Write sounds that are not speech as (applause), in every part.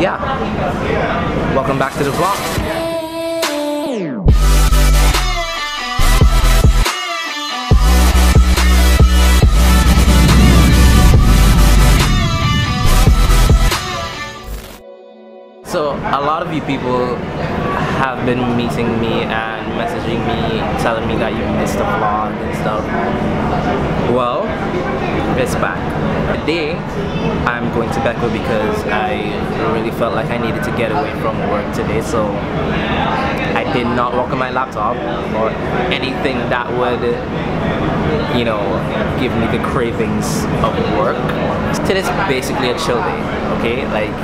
yeah, welcome back to the vlog. So a lot of you people have been meeting me and messaging me, telling me that you missed the vlog and stuff. Well, it's back. Today, I'm going to Bequia because I really felt like I needed to get away from work today, so I did not work on my laptop or anything that would, you know, give me the cravings of work. Today's basically a chill day, okay? Like,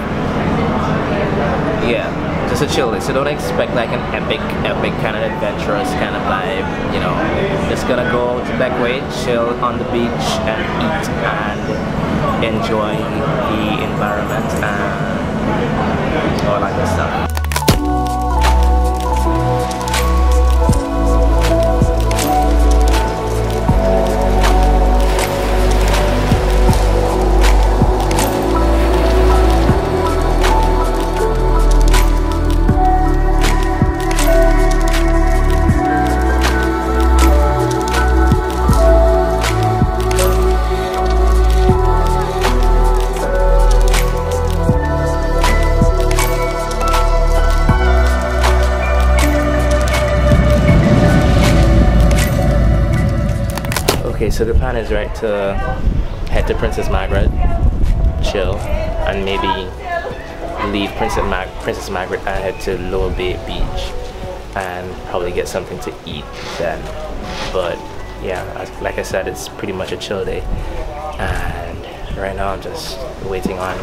yeah, just a chill day. So don't expect like an epic, epic kind of adventurous kind of vibe. You know, just gonna go to Bequia, chill on the beach, and eat and enjoy the environment and all that good stuff. Okay, so the plan is right to head to Princess Margaret, chill, and maybe leave Princess, Princess Margaret and head to Lower Bay Beach and probably get something to eat then. But yeah, like I said, it's pretty much a chill day. And right now I'm just waiting on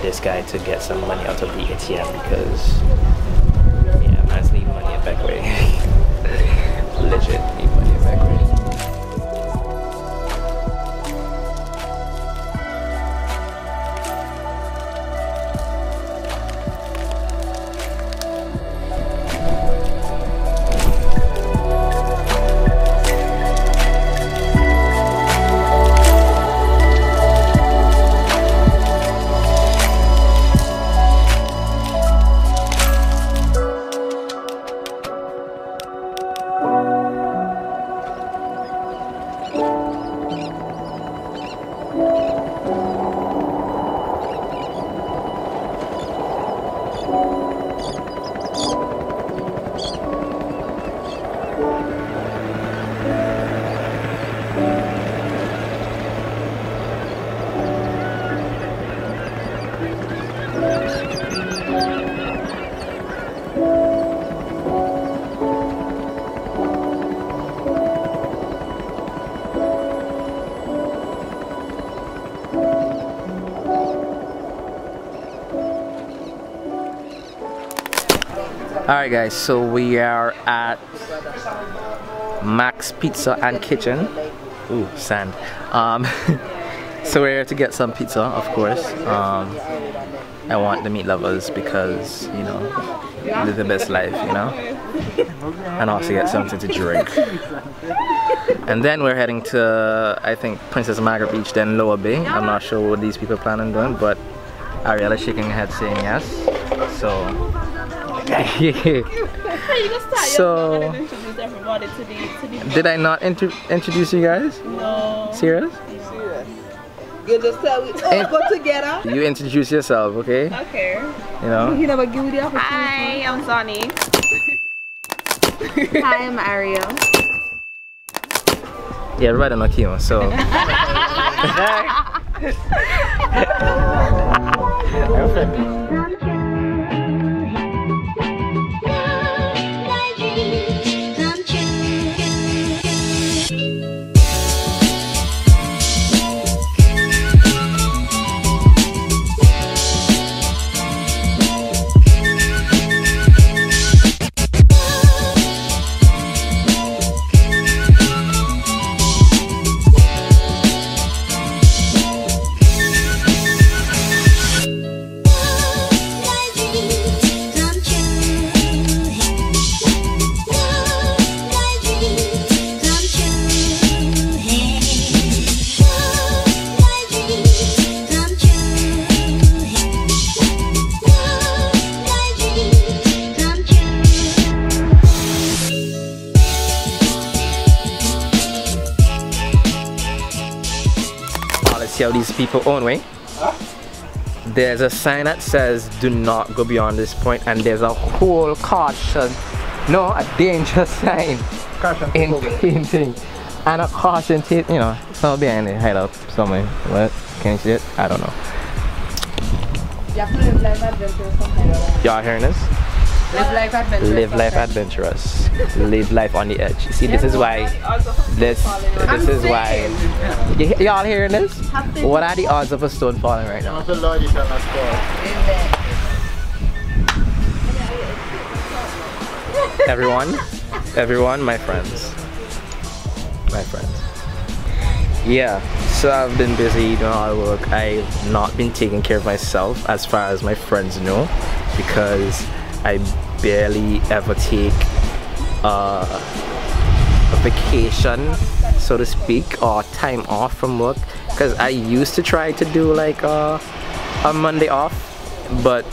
this guy to get some money out of the ATM because yeah, man's need money at Bequia. (laughs) Legit Alright guys, so we are at Max Pizza and Kitchen. Ooh, sand. Um, (laughs) so we're here to get some pizza, of course. Um, I want the meat lovers because, you know, live the best life, you know? And also get something to drink. And then we're heading to, I think, Princess Margaret Beach, then Lower Bay. I'm not sure what these people plan on doing, but Ariella shaking her head saying yes. So, so, did I not inter introduce you guys? No. Serious? Serious. You just tell we oh, all go together. You introduce yourself, okay? Okay. You know. You never give the opportunity. Hi, I'm Sonny. (laughs) Hi, I'm Ariel. Yeah, right on Kimo, so. (laughs) (laughs) I'm how these people oh, own way. There's a sign that says do not go beyond this point and there's a whole caution, no, a danger (laughs) sign Caution in people. painting and a caution tape, you know, somewhere behind it, hide up somewhere. What? Can you see it? I don't know. You have to live life adventurous sometimes. Y'all hearing this? Live life adventurous. Live life adventurous. Live life on the edge. See, this is why. This people falling in. this is why. Y'all hearing this? What are the odds of a stone falling right now? The Lord you shall not fall. Everyone, everyone, my friends, my friends. Yeah, so I've been busy doing all the work. I've not been taking care of myself as far as my friends know because I barely ever take uh, a vacation, so to speak, or time off from work. Because I used to try to do like uh, a Monday off, but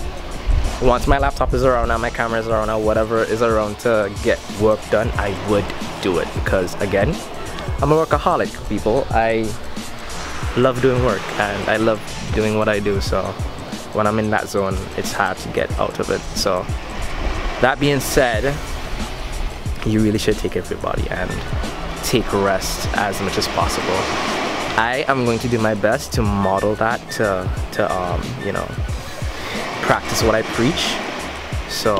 once my laptop is around and my camera is around or whatever is around to get work done, I would do it because again, I'm a workaholic, people. I love doing work and I love doing what I do. So when I'm in that zone, it's hard to get out of it. So that being said, you really should take care of your body and take rest as much as possible. I am going to do my best to model that to, to um, you know, practice what I preach. So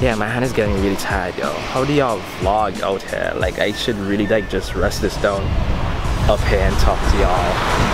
yeah, my hand is getting really tired, yo. How do y'all vlog out here? Like I should really like just rest this down up here and talk to y'all